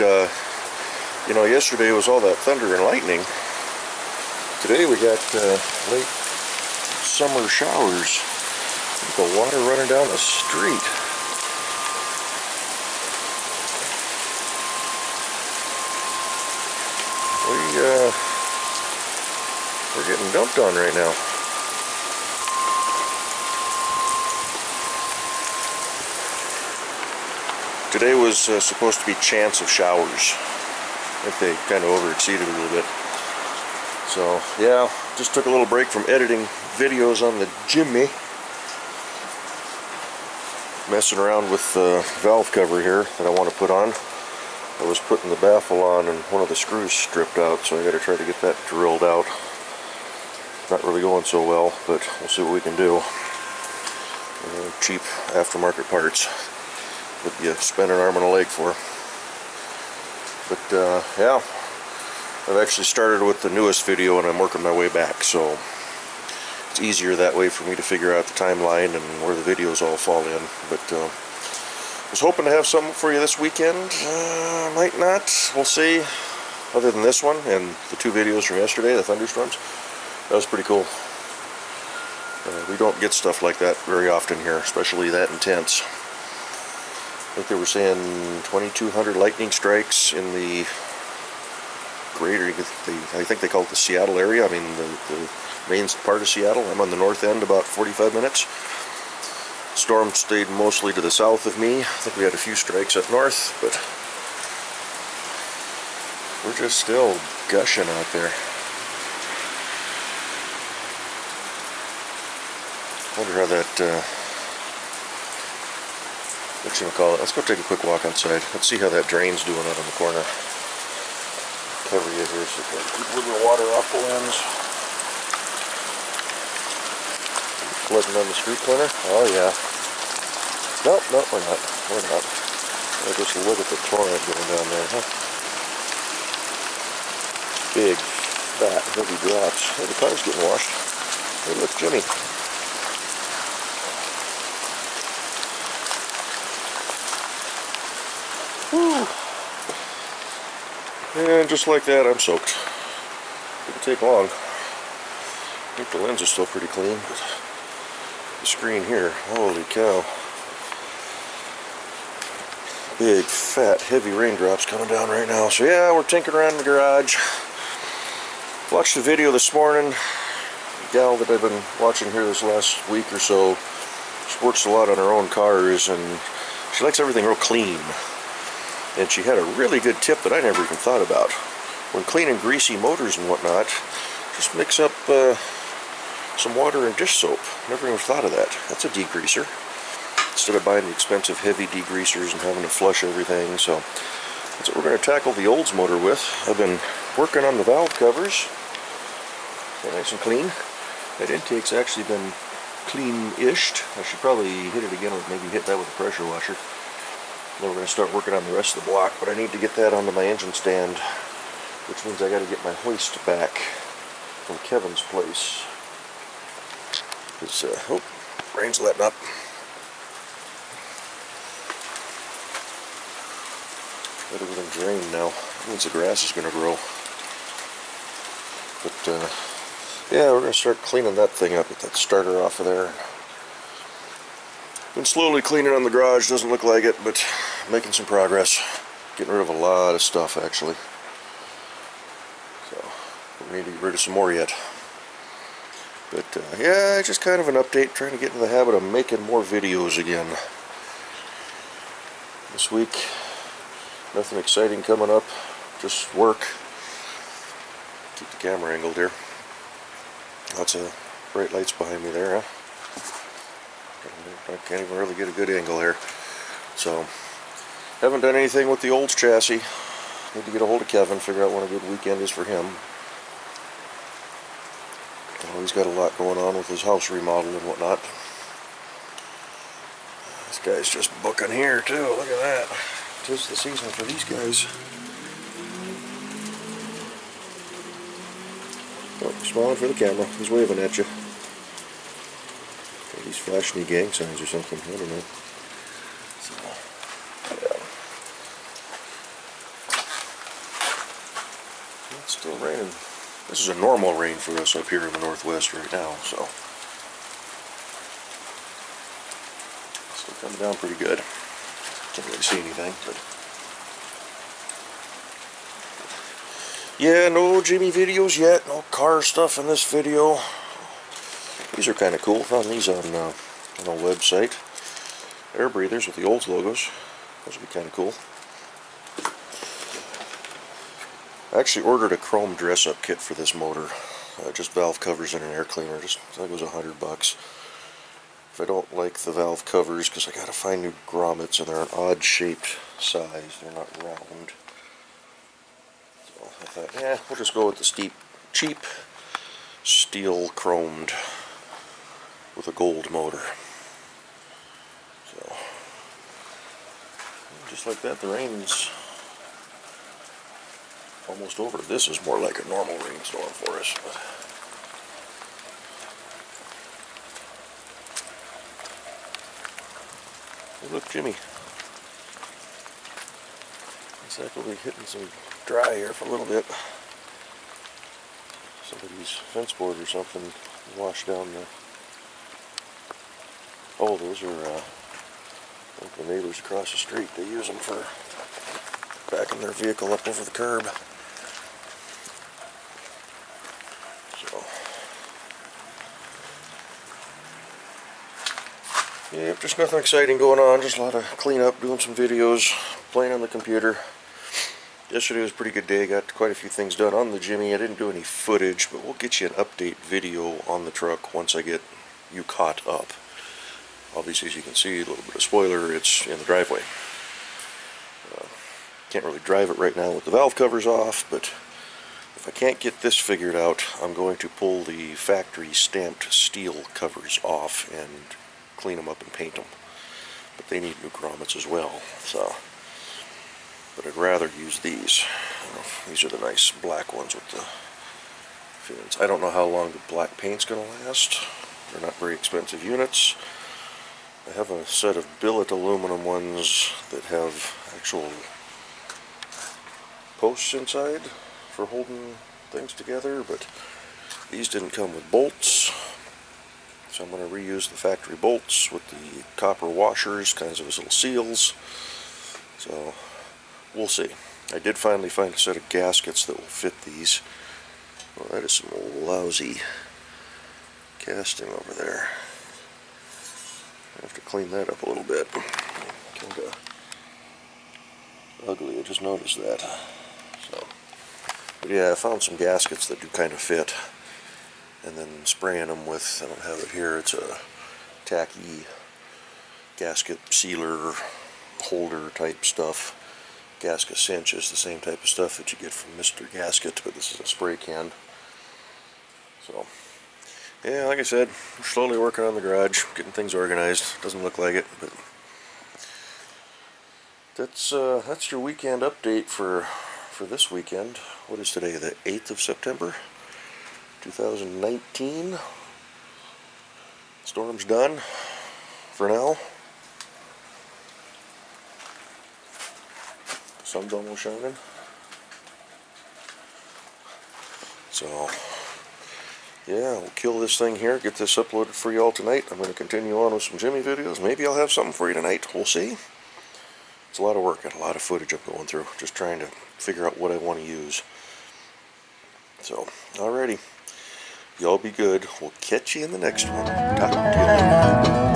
uh, you know, yesterday was all that thunder and lightning. Today we got uh, late summer showers. The water running down the street. We, uh, we're getting dumped on right now. Today was uh, supposed to be chance of showers. I think they kind of overexceeded a little bit. So, yeah, just took a little break from editing videos on the Jimmy. Messing around with the valve cover here that I want to put on. I was putting the baffle on and one of the screws stripped out, so I got to try to get that drilled out. Not really going so well, but we'll see what we can do. Uh, cheap aftermarket parts that you spend an arm and a leg for. But uh, yeah, I've actually started with the newest video and I'm working my way back, so it's easier that way for me to figure out the timeline and where the videos all fall in. But uh, I was hoping to have something for you this weekend. Uh, might not. We'll see. Other than this one and the two videos from yesterday, the thunderstorms, that was pretty cool. Uh, we don't get stuff like that very often here, especially that intense. I think they were saying 2,200 lightning strikes in the greater, I think they call it the Seattle area. I mean, the, the main part of Seattle. I'm on the north end, about 45 minutes. Storm stayed mostly to the south of me. I think we had a few strikes up north, but we're just still gushing out there. wonder how that uh, what you call it. Let's go take a quick walk outside. Let's see how that drain's doing out on the corner. Cover you here so you keep a little water off the lens. Flooding on the street corner? Oh yeah. Nope, nope, we're not. We're not. I just look at the torrent going down there, huh? Big, fat, heavy drops. Hey, the car's getting washed. Hey, look, Jimmy. And just like that, I'm soaked. Didn't take long. I think the lens is still pretty clean, but the screen here, holy cow. Big, fat, heavy raindrops coming down right now. So yeah, we're tinkering around in the garage. Watched the video this morning. Gal that I've been watching here this last week or so, she works a lot on her own cars and she likes everything real clean. And she had a really good tip that I never even thought about. When cleaning greasy motors and whatnot, just mix up uh, some water and dish soap. Never even thought of that. That's a degreaser. Instead of buying the expensive heavy degreasers and having to flush everything. So that's what we're going to tackle the Olds motor with. I've been working on the valve covers. They're nice and clean. That intake's actually been clean-ished. I should probably hit it again with maybe hit that with a pressure washer. Then we're going to start working on the rest of the block, but I need to get that onto my engine stand, which means I got to get my hoist back from Kevin's place. Because, uh, oh, rain's letting up. Let everything drain now. That means the grass is going to grow. But, uh, yeah, we're going to start cleaning that thing up, get that starter off of there. Been slowly cleaning on the garage, doesn't look like it, but making some progress. Getting rid of a lot of stuff, actually. So, we need to get rid of some more yet. But, uh, yeah, just kind of an update, trying to get in the habit of making more videos again. This week, nothing exciting coming up, just work. Keep the camera angled here. Lots of bright lights behind me there, huh? I can't even really get a good angle here. So, haven't done anything with the old chassis. Need to get a hold of Kevin, figure out when a good weekend is for him. Oh, he's got a lot going on with his house remodel and whatnot. This guy's just booking here too, look at that. Just the season for these guys. Oh, smiling for the camera. He's waving at you. He's flashing any gang signs or something. I don't know. So, yeah. It's still raining. This is a normal rain for us up here in the northwest right now, so. Still coming down pretty good. Can't really see anything, but. Yeah, no Jimmy videos yet, no car stuff in this video. These are kind of cool. Found these on, uh, on a website. Air breathers with the Olds logos. Those would be kind of cool. I actually ordered a chrome dress-up kit for this motor. Uh, just valve covers and an air cleaner. Just I think it was a hundred bucks. If I don't like the valve covers, because I gotta find new grommets and they're an odd-shaped size. They're not round. So I thought, yeah, we'll just go with the steep, cheap steel chromed with a gold motor. So, just like that, the rain's almost over. This is more like a normal rainstorm for us. Hey, look, Jimmy. Looks like we'll be hitting some dry here for a little bit. Somebody's fence board or something washed down the Oh, those are uh, the neighbors across the street. They use them for backing their vehicle up over the curb. So, yep, just nothing exciting going on. Just a lot of cleanup, doing some videos, playing on the computer. Yesterday was a pretty good day. Got quite a few things done on the Jimmy. I didn't do any footage, but we'll get you an update video on the truck once I get you caught up. Obviously, as you can see, a little bit of spoiler, it's in the driveway. Uh, can't really drive it right now with the valve covers off, but if I can't get this figured out, I'm going to pull the factory stamped steel covers off and clean them up and paint them. But they need new grommets as well, so. But I'd rather use these. These are the nice black ones with the fins. I don't know how long the black paint's going to last. They're not very expensive units. I have a set of billet aluminum ones that have actual posts inside for holding things together, but these didn't come with bolts. So I'm going to reuse the factory bolts with the copper washers, kinds of little seals. So we'll see. I did finally find a set of gaskets that will fit these. Well, that is some lousy casting over there. I have to clean that up a little bit. Kind of ugly, I just noticed that. So, but yeah, I found some gaskets that do kind of fit. And then spraying them with, I don't have it here, it's a tacky gasket sealer holder type stuff. Gasgacinch is the same type of stuff that you get from Mr. Gasket, but this is a spray can. So, yeah, like I said, we're slowly working on the garage, getting things organized. Doesn't look like it, but that's uh, that's your weekend update for for this weekend. What is today? The 8th of September, 2019. Storm's done for now. sun's almost shining. So yeah, we'll kill this thing here, get this uploaded for you all tonight. I'm going to continue on with some Jimmy videos. Maybe I'll have something for you tonight. We'll see. It's a lot of work. Got a lot of footage I'm going through. Just trying to figure out what I want to use. So, alrighty. Y'all be good. We'll catch you in the next one. Talk to you later.